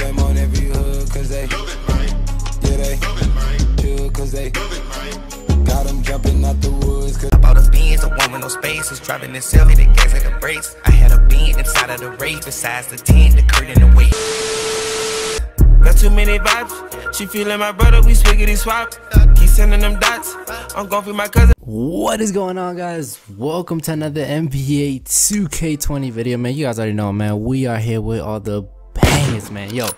Slam on every hood, cause they Love it, man. Yeah, they Love it, man. chill, cause they Love it, man. got them jumping out the woods, cause Bought a Benz, the one with no space. Was driving this Sylvie, the gas like a brakes. I had a bean inside of the race, besides the 10, the curtain, the weight. Got too many vibes. She feeling my brother, we swiggity swap. Keep sending them dots. I'm going for my cousin. What is going on guys? Welcome to another NBA 2K20 video man. You guys already know man, we are here with all the bangers man. Yo,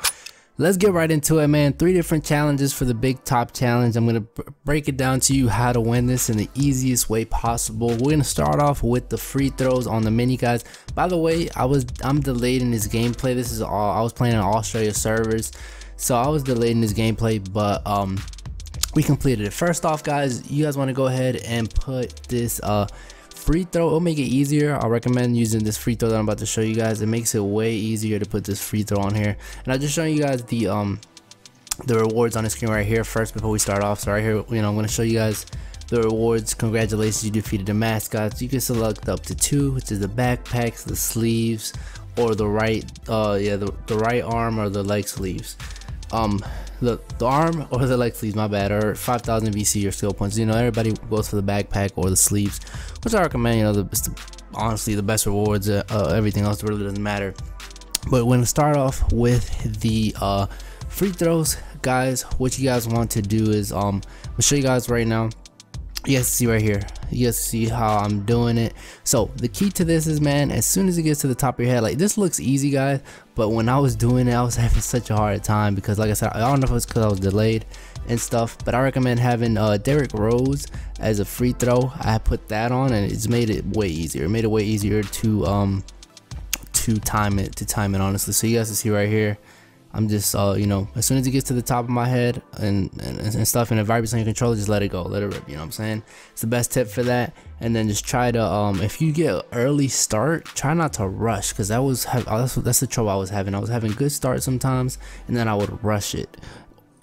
let's get right into it man. Three different challenges for the big top challenge. I'm going to break it down to you how to win this in the easiest way possible. We're going to start off with the free throws on the mini guys. By the way, I was I'm delayed in this gameplay. This is all I was playing on Australia servers. So I was delayed in this gameplay, but um we completed it first off guys you guys want to go ahead and put this uh free throw it'll make it easier. I recommend using this free throw that i'm about to show you guys. It makes it way easier to put this free throw on here. And i'll just show you guys the um the rewards on the screen right here first before we start off. So right here you know i'm going to show you guys the rewards. Congratulations you defeated the mascots. You can select up to two which is the backpacks the sleeves or the right uh yeah the, the right arm or the leg sleeves. Um the the arm or the leg sleeves? My bad. Or 5000 vc or skill points. You know everybody goes for the backpack or the sleeves which i recommend you know the, the honestly the best rewards uh, uh, everything else really doesn't matter. But we're gonna start off with the uh free throws guys what you guys want to do is um i'll show you guys right now you guys see right here. You guys see how i'm doing it. So the key to this is man as soon as it gets to the top of your head like this looks easy guys but when i was doing it i was having such a hard time because like i said i don't know if it's because i was delayed and stuff but i recommend having uh derrick rose as a free throw. I put that on and it's made it way easier. It made it way easier to um to time it to time it honestly. So you guys can see right here I'm just, uh, you know, as soon as it gets to the top of my head and, and, and stuff and it vibrates on your controller, just let it go, let it rip, you know what I'm saying? It's the best tip for that. And then just try to, um, if you get early start, try not to rush because that was, that's, that's the trouble I was having. I was having good start sometimes and then I would rush it.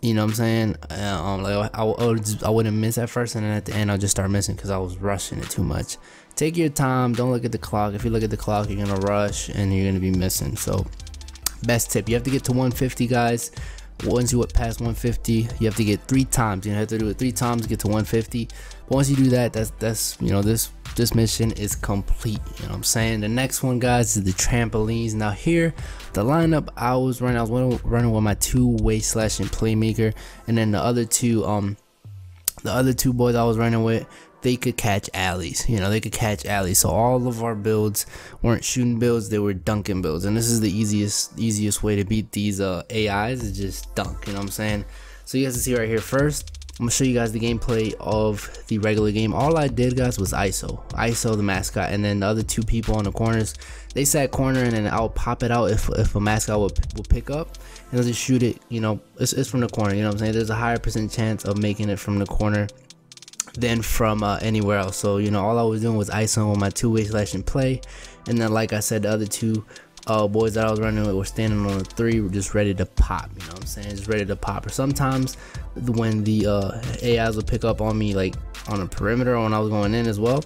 You know what I'm saying? Uh, um, like I, I, would just, I wouldn't miss at first, and then at the end I'll just start missing because I was rushing it too much. Take your time. Don't look at the clock. If you look at the clock, you're gonna rush and you're gonna be missing. So best tip you have to get to 150 guys. Once you get past 150 you have to get three times. You have to do it three times to get to 150 but once you do that that's that's you know this this mission is complete you know what i'm saying? The next one guys is the trampolines. Now here the lineup i was running i was running with my two way slash and playmaker and then the other two um the other two boys i was running with they could catch alleys. You know, they could catch alleys. So all of our builds weren't shooting builds; they were dunking builds. And this is the easiest easiest way to beat these uh, AIs is just dunk. You know what I'm saying? So you guys can see right here first. I'm gonna show you guys the gameplay of the regular game. All I did, guys, was ISO, ISO the mascot, and then the other two people on the corners. They sat corner, and then I'll pop it out if if a mascot will, would pick up, and I'll just shoot it. You know, it's, it's from the corner. You know what I'm saying? There's a higher percent chance of making it from the corner than from uh, anywhere else. So you know, all I was doing was ISO on my two-way slash and play, and then like I said, the other two uh, boys that I was running with were standing on the three, were just ready to pop. You know what I'm saying? Just ready to pop. Or sometimes when the uh, AIs would pick up on me like on a perimeter when I was going in as well.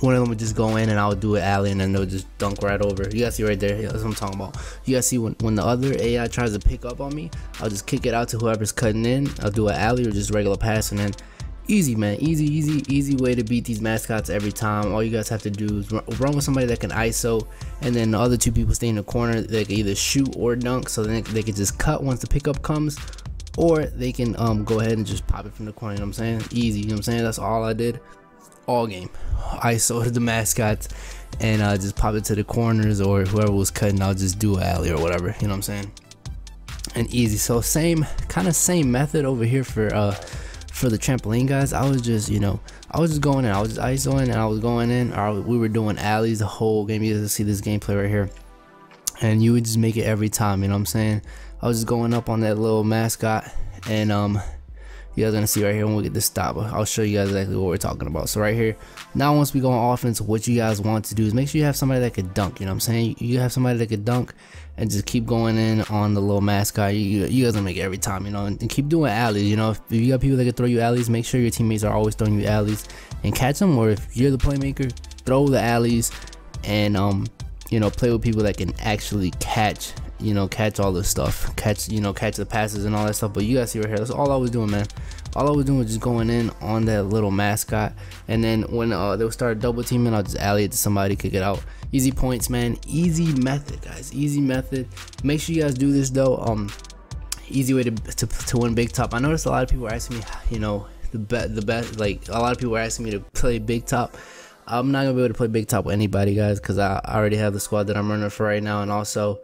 One of them would just go in and I would do an alley and then they'll just dunk right over. You guys see right there, that's what I'm talking about. You guys see when, when the other AI tries to pick up on me, I'll just kick it out to whoever's cutting in. I'll do an alley or just regular pass and then easy man. Easy easy easy way to beat these mascots every time. All you guys have to do is run with somebody that can iso and then the other two people stay in the corner. They can either shoot or dunk so then they can just cut once the pickup comes or they can um go ahead and just pop it from the corner you know what i'm saying? Easy you know what i'm saying? That's all i did. All game. Iso the mascots and uh just pop it to the corners or whoever was cutting i'll just do an alley or whatever you know what i'm saying? And easy. So same kind of same method over here for uh for the trampoline guys i was just you know i was just going in i was just isoing and i was going in or we were doing alleys the whole game. You guys see this gameplay right here. And you would just make it every time you know what i'm saying? I was just going up on that little mascot and um you guys gonna see right here when we get this stop i'll show you guys exactly what we're talking about. So right here now once we go on offense what you guys want to do is make sure you have somebody that could dunk you know what i'm saying? You have somebody that could dunk and just keep going in on the little mascot. You, you guys gonna make every time you know and, and keep doing alleys you know? If, if, you got people that can throw you alleys make sure your teammates are always throwing you alleys and catch them. Or if you're the playmaker throw the alleys and um you know play with people that can actually catch you know catch all this stuff. Catch you know catch the passes and all that stuff. But you guys see right here that's all i was doing man. All i was doing was just going in on that little mascot. And then when uh, they would start double teaming i'll just alley it to somebody kick it out. Easy points man. Easy method guys. Easy method. Make sure you guys do this though. Um easy way to, to, to win big top. I noticed a lot of people are asking me you know the best the best like a lot of people are asking me to play big top. I'm not gonna be able to play big top with anybody, guys, because I already have the squad that I'm running for right now, and also,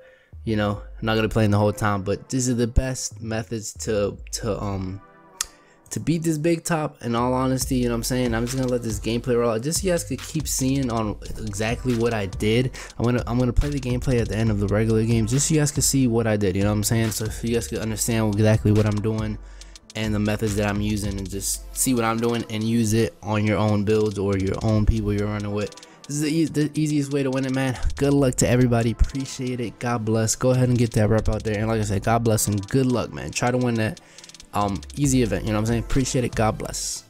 you know, I'm not gonna play in the whole time. But these are the best methods to to um to beat this big top. In all honesty, you know what I'm saying. I'm just gonna let this gameplay roll out, just so you guys could keep seeing on exactly what I did. I'm gonna I'm gonna play the gameplay at the end of the regular game, just so you guys can see what I did. You know what I'm saying. So you guys can understand exactly what I'm doing and the methods that I'm using and just see what I'm doing and use it on your own builds or your own people you're running with. This is the, e the, easiest way to win it, man. Good luck to everybody. Appreciate it. God bless. Go ahead and get that rep out there. And like I said, God bless and good luck, man. Try to win that um easy event. You know what I'm saying? Appreciate it. God bless.